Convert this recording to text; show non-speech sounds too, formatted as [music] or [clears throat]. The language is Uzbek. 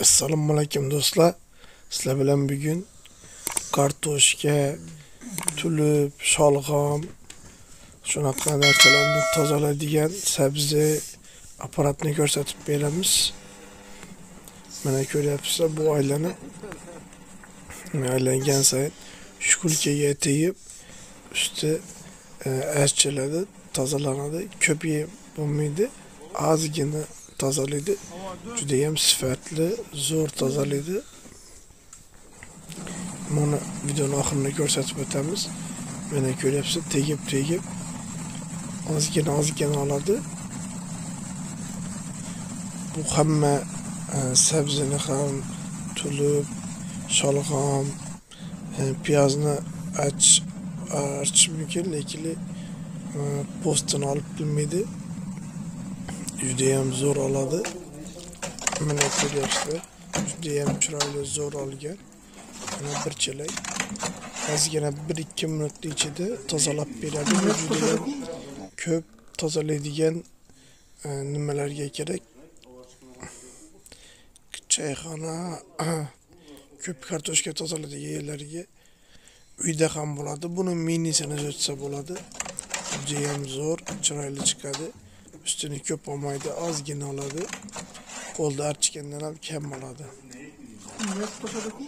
assalomu alaykum do'stlar. Sizlar bilan bugun kartoshka tulib sholg'om shunaqa narsalarni tozalaydigan sabzi apparatni ko'rsatib beramiz. Mana ko'ryapsizlar bu aylanib aylangan sayin shkulkaga tegib usti e, archiladi tozalanadi. Ko'payib bo'lmaydi ozgina tozalaydi judayam sifatli zo'r tozalaydi mana videoni oxirini ko'rsatib o'tamiz. Mana ko'ryapsiz tegib tegib. Ozgina ozgina oladi. Bu hamma e, sabzini ham tulib sholg'om e, piyozni ach archish mumkin lekin e, postini olib bilmaydi. Judayam zo'r oladi. Mana ko'ryapsizlar judayam chiroyli zo'r olgan. Mana bir chelak. Ozgina bir ikki minutni ichida tozalab beradi. Bu judayam ko'p tozalaydigan e, nimalarga kerak? Choyxona [clears throat] ko'p kartoshka tozalaydigan yerlarga uyda ham bo'ladi. Buni minisini sotsa bo'ladi. Judayam zo'r chiroyli chiqadi. Ustini ko'p olmaydi ozgina oladi qo'lda archgandan ham kam oladi Niyat to'shadi-ku.